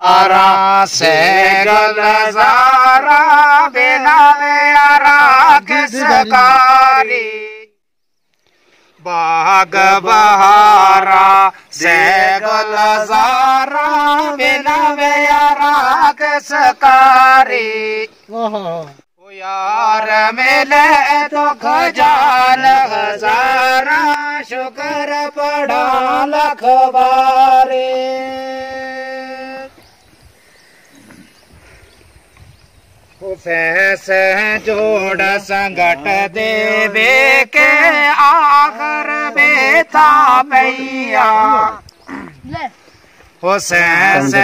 आरा से गलजारा बिना आरा किसकारी। बाग बहारा से गलजारा बिना आरा किसकारी। ओ यार मिले तो खजान हजारा शुक्र पढ़ा लखबारे सहस जोड़ संगट देवे के आखर बेथा पैया। हो सहस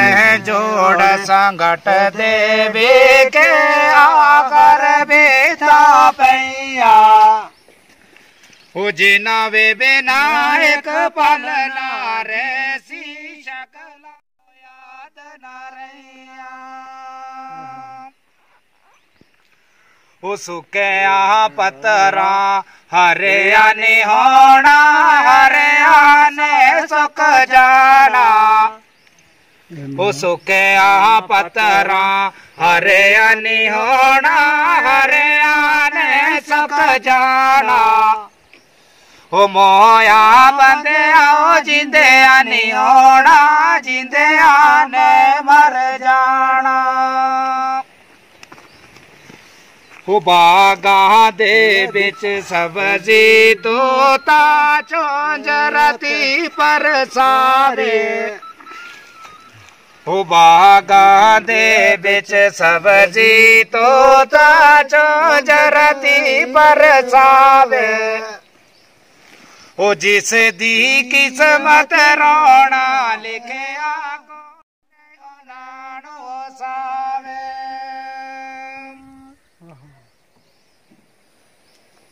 जोड़ संगट देवे के आखर बेथा पैया। हो जिना वे विनायक पल नारे सी सुक्या पतरा हरियाणी होना हरियाणे सुख जाना। सुक्या पतरा हरियाणी होना हरियाणे सुख जाना। ओ मोया बंदे आओ, जिंदे आनी होना, जिंदे आने बागा दे बिच सब्ज़ी तोता चोंजरती पर सारे। बागा दे बिच सब्ज़ी तोता चोंजरती पर सावे। ओ जिस दी किस्मत रोना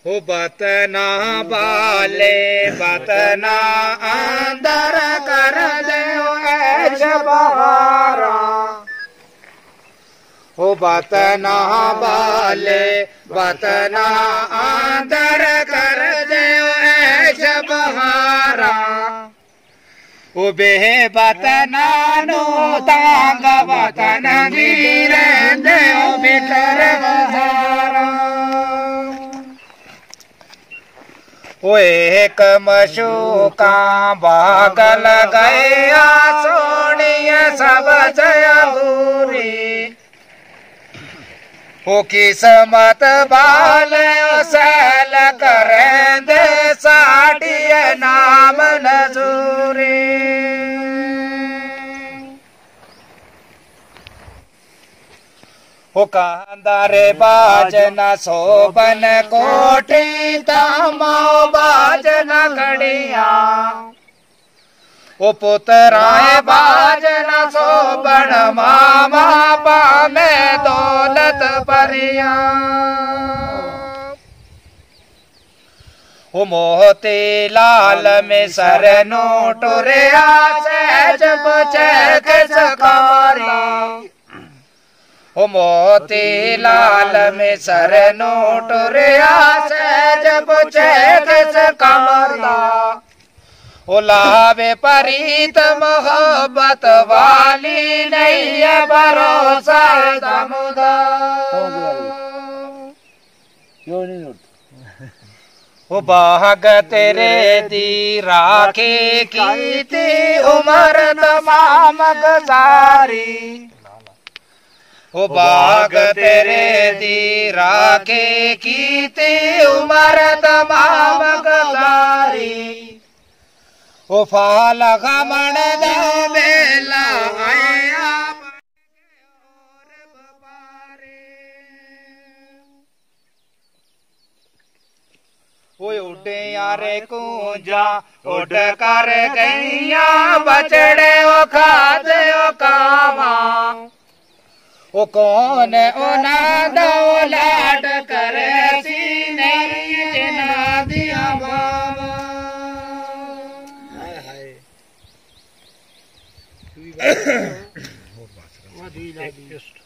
हो बतना बाले, बतना अंदर कर दे हो बतना बाले, बतना अंदर कर दे बहारा। बतना नो तांग बतन गिरे दे बितर वो एक मशूका बागल गया, सोनिय सब जया भूरी वो किस्मत बाल सैल करें दे साड़िए नाम नजूरी। ओ कांदारे बाजना सोबन कोठी तामो बाजना घड़िया ओ पुतराए बाजना सोबन मामा पामे दौलत परिया। ओ मोती लाल में सर नोटुरे सहज बचक सकारी ओ मोती लाल में सर नोट रिया सहज बुझे किस कमला ओ लावे परीत मोहब्बत वाली नहीं है भरोसा दमुदा ओ बाग तेरे दी राखे की थी उम्र तमाम गुजारी ओ बाग तेरे दी राखे की थी उम्र तमाम गुजारी ओ फाल गमन दो आया ओए यारे कूंजा उड कर गैया बचड़े ओ खादे ओ कावा। ओ कौन ओना दौलाट करे सीने जना दिया बाबा। हाय हाय।